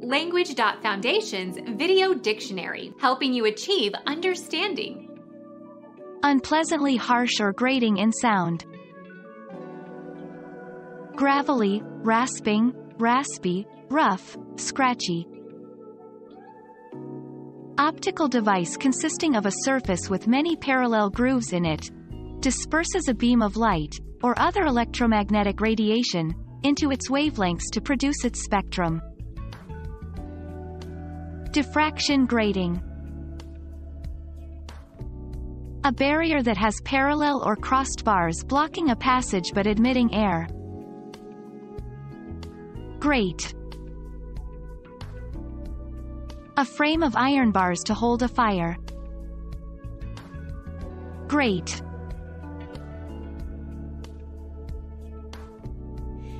Language.Foundation's Video Dictionary, helping you achieve understanding. Unpleasantly harsh or grating in sound. Gravelly, rasping, raspy, rough, scratchy. Optical device consisting of a surface with many parallel grooves in it, disperses a beam of light, or other electromagnetic radiation, into its wavelengths to produce its spectrum. Diffraction grating A barrier that has parallel or crossed bars blocking a passage but admitting air. Grate A frame of iron bars to hold a fire. Grate